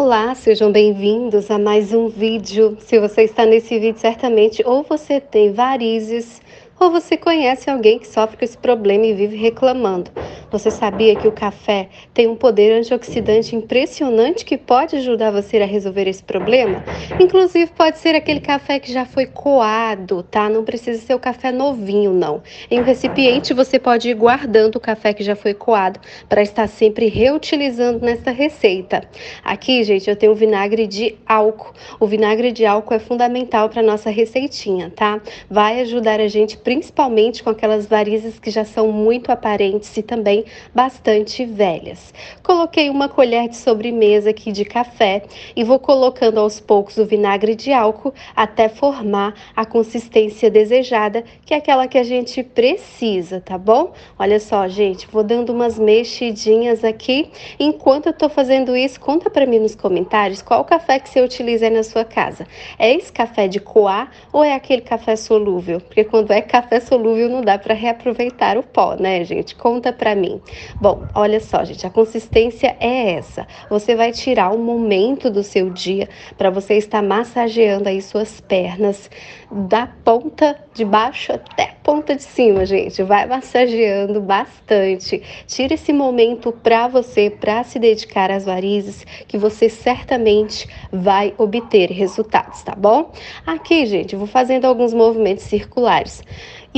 Olá, sejam bem-vindos a mais um vídeo. Se você está nesse vídeo, certamente ou você tem varizes ou você conhece alguém que sofre com esse problema e vive reclamando. Você sabia que o café tem um poder antioxidante impressionante que pode ajudar você a resolver esse problema? Inclusive, pode ser aquele café que já foi coado, tá? Não precisa ser o café novinho, não. Em um recipiente, você pode ir guardando o café que já foi coado para estar sempre reutilizando nessa receita. Aqui, gente, eu tenho vinagre de álcool. O vinagre de álcool é fundamental para nossa receitinha, tá? Vai ajudar a gente principalmente com aquelas varizes que já são muito aparentes e também bastante velhas. Coloquei uma colher de sobremesa aqui de café e vou colocando aos poucos o vinagre de álcool até formar a consistência desejada, que é aquela que a gente precisa, tá bom? Olha só, gente, vou dando umas mexidinhas aqui. Enquanto eu tô fazendo isso, conta para mim nos comentários qual café que você utiliza aí na sua casa. É esse café de coar ou é aquele café solúvel? Porque quando é café café solúvel não dá para reaproveitar o pó, né, gente? Conta para mim. Bom, olha só, gente, a consistência é essa. Você vai tirar um momento do seu dia para você estar massageando aí suas pernas da ponta de baixo até ponta de cima, gente. Vai massageando bastante. Tira esse momento para você, para se dedicar às varizes, que você certamente vai obter resultados, tá bom? Aqui, gente, vou fazendo alguns movimentos circulares.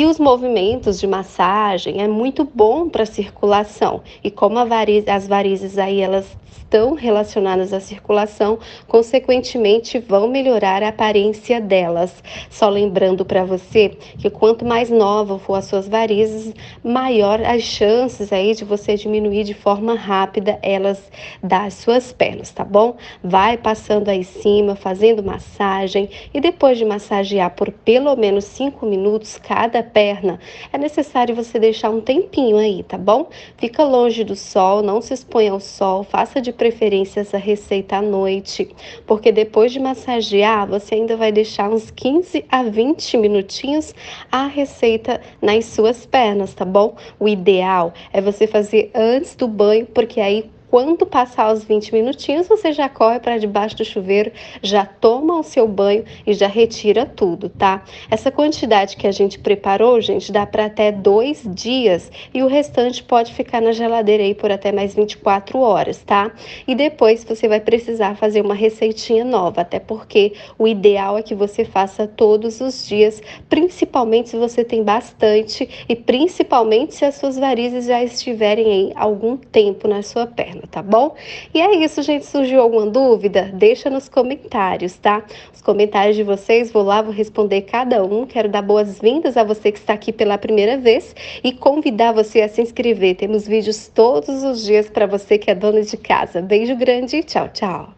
E os movimentos de massagem é muito bom para a circulação. E como variz, as varizes aí elas estão relacionadas à circulação, consequentemente vão melhorar a aparência delas. Só lembrando para você que quanto mais nova for as suas varizes, maior as chances aí de você diminuir de forma rápida elas das suas pernas, tá bom? Vai passando aí em cima, fazendo massagem e depois de massagear por pelo menos 5 minutos cada perna, é necessário você deixar um tempinho aí, tá bom? Fica longe do sol, não se exponha ao sol, faça de preferência essa receita à noite, porque depois de massagear, você ainda vai deixar uns 15 a 20 minutinhos a receita nas suas pernas, tá bom? O ideal é você fazer antes do banho, porque aí quando passar os 20 minutinhos, você já corre para debaixo do chuveiro, já toma o seu banho e já retira tudo, tá? Essa quantidade que a gente preparou, gente, dá para até dois dias e o restante pode ficar na geladeira aí por até mais 24 horas, tá? E depois você vai precisar fazer uma receitinha nova, até porque o ideal é que você faça todos os dias, principalmente se você tem bastante e principalmente se as suas varizes já estiverem aí algum tempo na sua perna tá bom? E é isso, gente. Surgiu alguma dúvida? Deixa nos comentários, tá? Os comentários de vocês, vou lá, vou responder cada um. Quero dar boas-vindas a você que está aqui pela primeira vez e convidar você a se inscrever. Temos vídeos todos os dias para você que é dona de casa. Beijo grande e tchau, tchau.